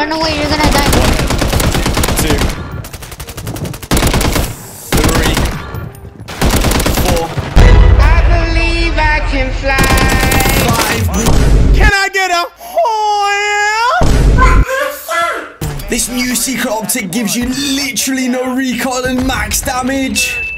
Run away, you're gonna die. One, two, three, four. I believe I can fly. Five. Can I get a oh yeah? This new secret optic gives you literally no recoil and max damage.